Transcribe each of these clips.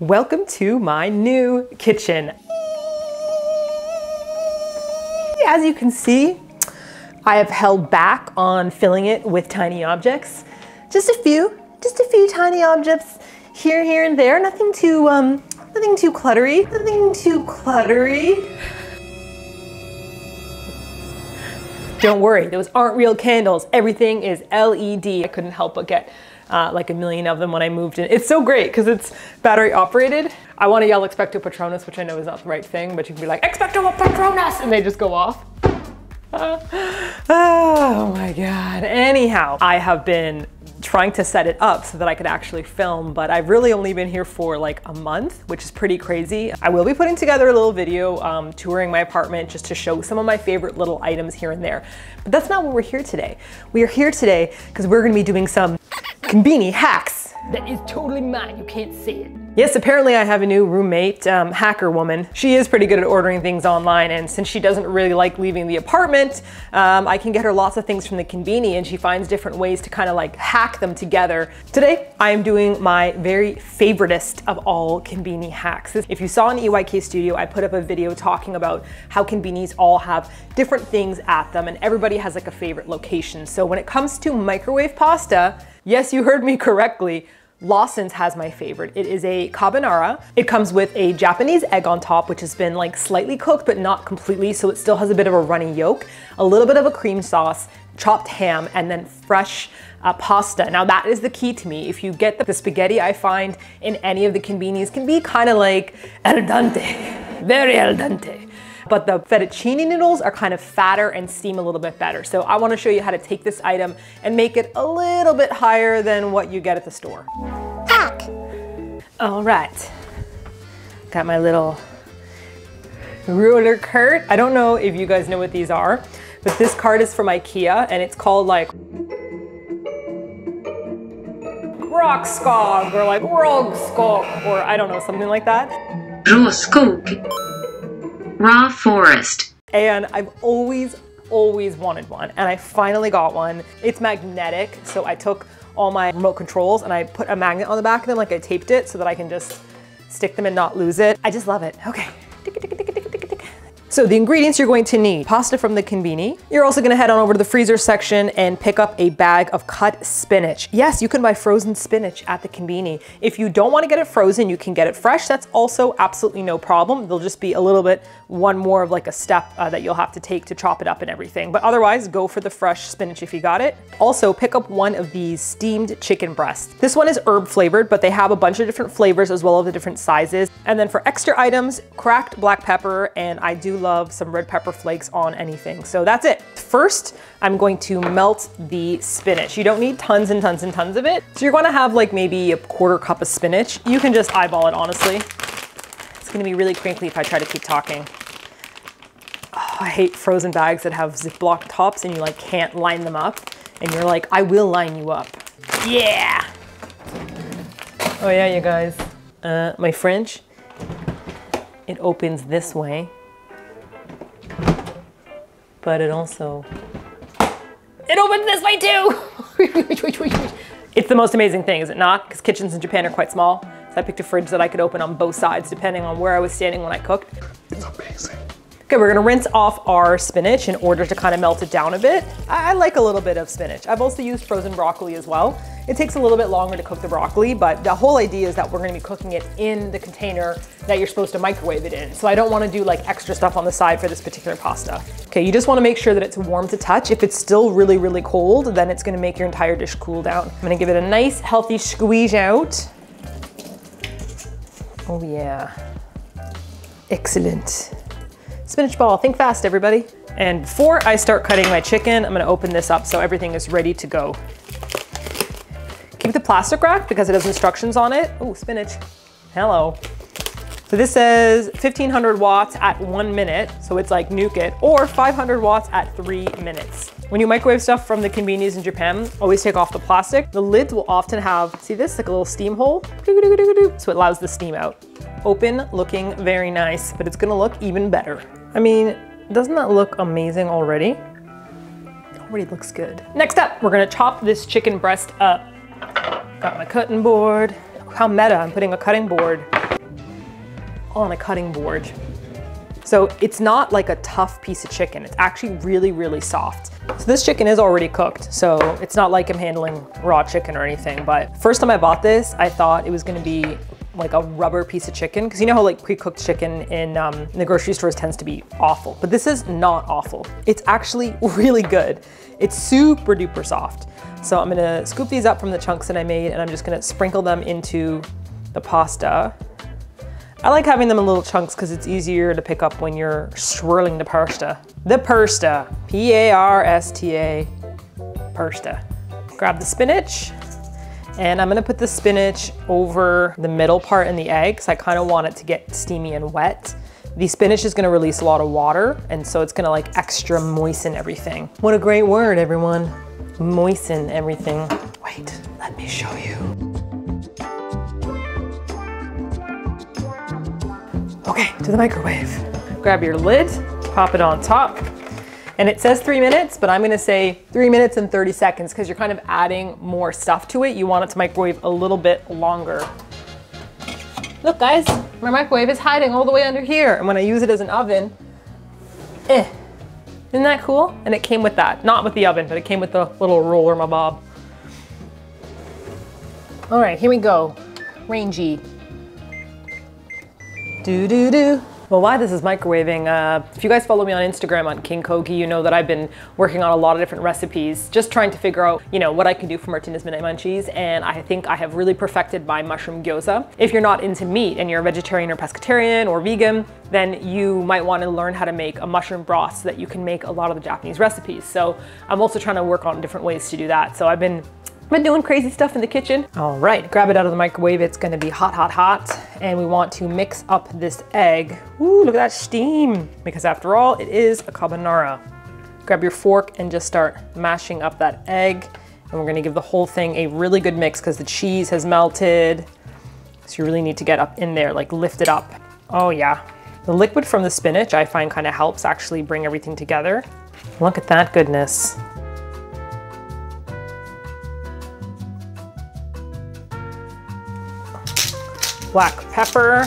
Welcome to my new kitchen. As you can see, I have held back on filling it with tiny objects. Just a few, just a few tiny objects here, here, and there. Nothing too, um, nothing too cluttery. Nothing too cluttery. Don't worry, those aren't real candles. Everything is LED. I couldn't help but get uh, like a million of them when I moved in. It's so great because it's battery operated. I want to yell Expecto Patronus, which I know is not the right thing, but you can be like, Expecto Patronus, and they just go off. oh my God. Anyhow, I have been trying to set it up so that I could actually film, but I've really only been here for like a month, which is pretty crazy. I will be putting together a little video um, touring my apartment just to show some of my favorite little items here and there. But that's not what we're here today. We are here today because we're gonna be doing some Conbini hacks. That is totally mine, you can't see it. Yes, apparently I have a new roommate, um, hacker woman. She is pretty good at ordering things online and since she doesn't really like leaving the apartment, um, I can get her lots of things from the Conbini and she finds different ways to kind of like hack them together. Today, I am doing my very favoritist of all Conbini hacks. If you saw in EYK Studio, I put up a video talking about how Conbinis all have different things at them and everybody has like a favorite location. So when it comes to microwave pasta, yes, you heard me correctly, Lawson's has my favorite. It is a carbonara. It comes with a Japanese egg on top, which has been like slightly cooked, but not completely, so it still has a bit of a runny yolk, a little bit of a cream sauce, chopped ham, and then fresh uh, pasta. Now that is the key to me. If you get the, the spaghetti I find in any of the convenience can be kind of like al dente, very al dente but the fettuccine noodles are kind of fatter and steam a little bit better. So I wanna show you how to take this item and make it a little bit higher than what you get at the store. Hack! All right, got my little ruler cart. I don't know if you guys know what these are, but this cart is from Ikea and it's called like Rockskog or like Rogskog or I don't know, something like that. Råskog. Raw forest. And I've always, always wanted one and I finally got one. It's magnetic, so I took all my remote controls and I put a magnet on the back of them, like I taped it so that I can just stick them and not lose it. I just love it. Okay. So the ingredients you're going to need, pasta from the Conbini. You're also gonna head on over to the freezer section and pick up a bag of cut spinach. Yes, you can buy frozen spinach at the Conbini. If you don't wanna get it frozen, you can get it fresh. That's also absolutely no problem. There'll just be a little bit, one more of like a step uh, that you'll have to take to chop it up and everything. But otherwise, go for the fresh spinach if you got it. Also, pick up one of these steamed chicken breasts. This one is herb flavored, but they have a bunch of different flavors as well as the different sizes. And then for extra items, cracked black pepper, and I do love some red pepper flakes on anything. So that's it. First, I'm going to melt the spinach. You don't need tons and tons and tons of it. So you're gonna have like maybe a quarter cup of spinach. You can just eyeball it, honestly. It's gonna be really crinkly if I try to keep talking. Oh, I hate frozen bags that have Ziploc tops and you like can't line them up. And you're like, I will line you up. Yeah. Oh yeah, you guys. Uh, my French, it opens this way but it also, it opens this way too. it's the most amazing thing, is it not? Because kitchens in Japan are quite small. So I picked a fridge that I could open on both sides depending on where I was standing when I cooked. Okay, we're gonna rinse off our spinach in order to kind of melt it down a bit. I, I like a little bit of spinach. I've also used frozen broccoli as well. It takes a little bit longer to cook the broccoli, but the whole idea is that we're gonna be cooking it in the container that you're supposed to microwave it in. So I don't wanna do like extra stuff on the side for this particular pasta. Okay, you just wanna make sure that it's warm to touch. If it's still really, really cold, then it's gonna make your entire dish cool down. I'm gonna give it a nice healthy squeeze out. Oh yeah, excellent. Spinach ball, think fast everybody. And before I start cutting my chicken, I'm gonna open this up so everything is ready to go. Keep the plastic wrap because it has instructions on it. Oh, spinach. Hello. So this says 1500 watts at one minute, so it's like nuke it, or 500 watts at three minutes. When you microwave stuff from the convenience in Japan, always take off the plastic. The lids will often have, see this, like a little steam hole? So it allows the steam out. Open, looking very nice, but it's gonna look even better. I mean, doesn't that look amazing already? Already looks good. Next up, we're gonna chop this chicken breast up. Got my cutting board. how meta, I'm putting a cutting board on a cutting board. So it's not like a tough piece of chicken. It's actually really, really soft. So this chicken is already cooked. So it's not like I'm handling raw chicken or anything. But first time I bought this, I thought it was gonna be like a rubber piece of chicken. Because you know how like pre-cooked chicken in, um, in the grocery stores tends to be awful. But this is not awful. It's actually really good. It's super duper soft. So I'm gonna scoop these up from the chunks that I made and I'm just gonna sprinkle them into the pasta. I like having them in little chunks because it's easier to pick up when you're swirling the pasta. The pasta, P-A-R-S-T-A, pasta. Grab the spinach, and I'm gonna put the spinach over the middle part in the egg, because I kind of want it to get steamy and wet. The spinach is gonna release a lot of water, and so it's gonna like extra moisten everything. What a great word, everyone. Moisten everything. Wait, let me show you. Okay, to the microwave. Grab your lid, pop it on top, and it says three minutes, but I'm gonna say three minutes and 30 seconds because you're kind of adding more stuff to it. You want it to microwave a little bit longer. Look guys, my microwave is hiding all the way under here. And when I use it as an oven, eh. Isn't that cool? And it came with that. Not with the oven, but it came with the little roller my bob. All right, here we go. Rangy. Do do do. Well, why this is microwaving, uh, if you guys follow me on Instagram on King Kogi, you know that I've been working on a lot of different recipes, just trying to figure out, you know, what I can do for Martina's Midnight Munchies, and I think I have really perfected my mushroom gyoza. If you're not into meat and you're a vegetarian or pescatarian or vegan, then you might want to learn how to make a mushroom broth so that you can make a lot of the Japanese recipes. So I'm also trying to work on different ways to do that. So I've been been doing crazy stuff in the kitchen. All right, grab it out of the microwave. It's gonna be hot, hot, hot. And we want to mix up this egg. Ooh, look at that steam. Because after all, it is a carbonara. Grab your fork and just start mashing up that egg. And we're gonna give the whole thing a really good mix because the cheese has melted. So you really need to get up in there, like lift it up. Oh yeah. The liquid from the spinach I find kind of helps actually bring everything together. Look at that goodness. Black pepper.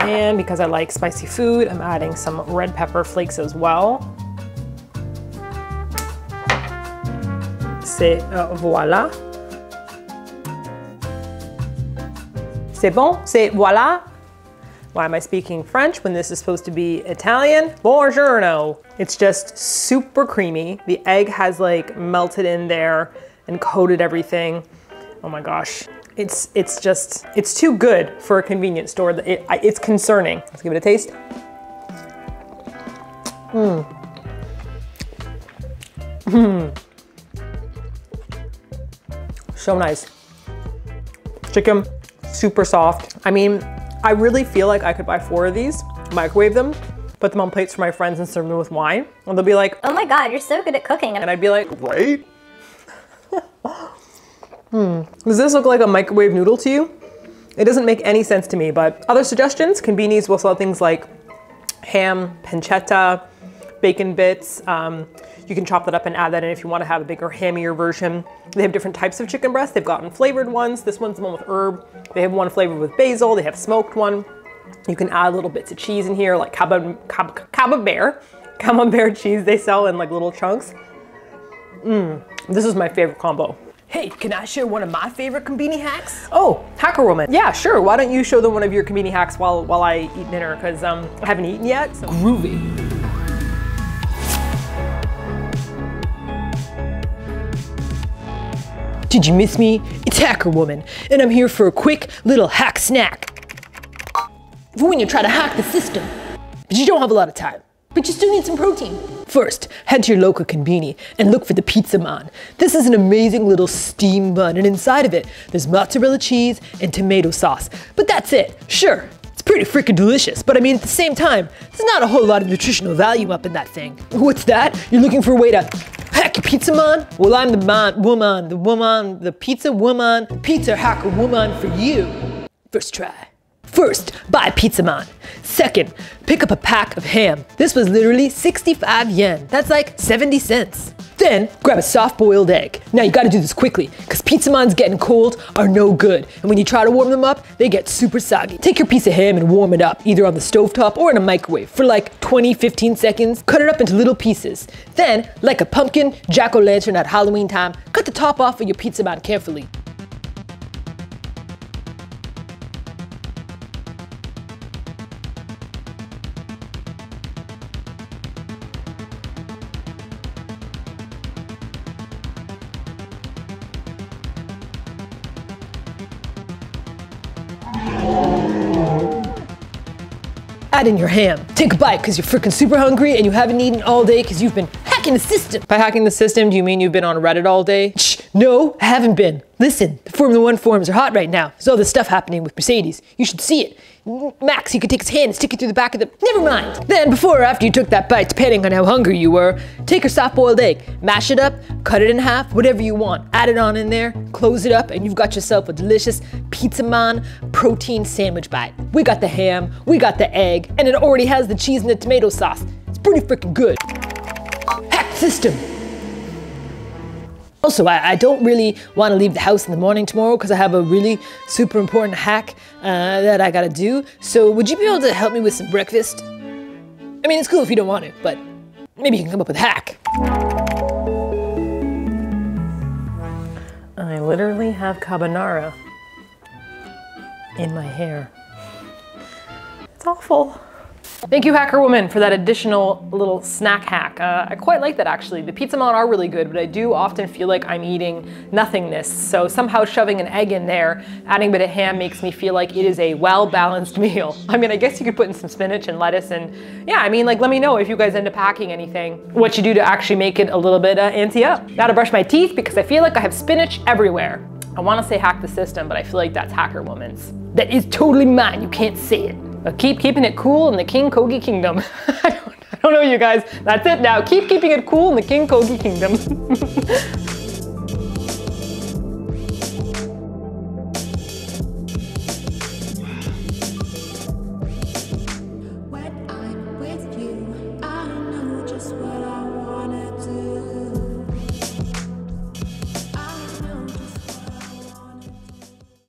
And because I like spicy food, I'm adding some red pepper flakes as well. C'est uh, voilà. C'est bon, c'est voilà. Why am I speaking French when this is supposed to be Italian? Buongiorno. It's just super creamy. The egg has like melted in there and coated everything. Oh my gosh. It's, it's just, it's too good for a convenience store. It, it's concerning. Let's give it a taste. Mmm. Mmm. So nice. Chicken, super soft. I mean, I really feel like I could buy four of these, microwave them, put them on plates for my friends and serve them with wine. And they'll be like, oh my God, you're so good at cooking. And I'd be like, right? Hmm. Does this look like a microwave noodle to you? It doesn't make any sense to me, but other suggestions, Conbini's will sell things like ham, pancetta, bacon bits. Um, you can chop that up and add that in if you want to have a bigger, hammier version. They have different types of chicken breasts. They've gotten flavored ones. This one's the one with herb. They have one flavored with basil. They have smoked one. You can add little bits of cheese in here, like cab cab camembert, camembert cheese they sell in like little chunks. Mmm, this is my favorite combo. Hey, can I share one of my favorite Conbini hacks? Oh, Hacker Woman. Yeah, sure. Why don't you show them one of your Conbini hacks while while I eat dinner? Because um, I haven't eaten yet. So. Groovy. Did you miss me? It's Hacker Woman, and I'm here for a quick little hack snack. For when you try to hack the system, but you don't have a lot of time, but you still need some protein. First, head to your local conveni and look for the Pizza Man. This is an amazing little steam bun, and inside of it, there's mozzarella cheese and tomato sauce. But that's it. Sure, it's pretty freaking delicious, but I mean, at the same time, there's not a whole lot of nutritional value up in that thing. What's that? You're looking for a way to hack your pizza man? Well, I'm the man, woman, the woman, the pizza woman, the pizza hacker woman for you. First try. First, buy Pizzaman. Second, pick up a pack of ham. This was literally 65 yen. That's like 70 cents. Then, grab a soft boiled egg. Now you gotta do this quickly, because Pizzamans getting cold are no good. And when you try to warm them up, they get super soggy. Take your piece of ham and warm it up, either on the stovetop or in a microwave for like 20, 15 seconds. Cut it up into little pieces. Then, like a pumpkin jack-o'-lantern at Halloween time, cut the top off of your Pizzaman carefully. Add in your ham. Take a bite because you're freaking super hungry and you haven't eaten all day because you've been hacking the system. By hacking the system, do you mean you've been on Reddit all day? Shh, no, I haven't been. Listen, the Formula One forums are hot right now. There's all this stuff happening with Mercedes. You should see it. Max, you could take his hand and stick it through the back of the. Never mind. Then, before or after you took that bite, depending on how hungry you were, take your soft boiled egg, mash it up, cut it in half, whatever you want. Add it on in there, close it up, and you've got yourself a delicious Pizzaman protein sandwich bite. We got the ham, we got the egg, and it already has the cheese and the tomato sauce. It's pretty freaking good. Hack system. Also, I, I don't really want to leave the house in the morning tomorrow because I have a really super important hack uh, that I gotta do. So, would you be able to help me with some breakfast? I mean, it's cool if you don't want it, but maybe you can come up with a hack. I literally have carbonara in my hair. It's awful. Thank you, Hacker Woman, for that additional little snack hack. Uh, I quite like that actually. The Pizzaman are really good, but I do often feel like I'm eating nothingness. So somehow shoving an egg in there, adding a bit of ham makes me feel like it is a well-balanced meal. I mean, I guess you could put in some spinach and lettuce and yeah, I mean, like let me know if you guys end up packing anything, what you do to actually make it a little bit uh, anti-up. Gotta brush my teeth because I feel like I have spinach everywhere. I wanna say hack the system, but I feel like that's Hacker Woman's. That is totally mine, you can't say it. But keep keeping it cool in the King Kogi Kingdom. I, don't, I don't know you guys. That's it now. Keep keeping it cool in the King Kogi Kingdom.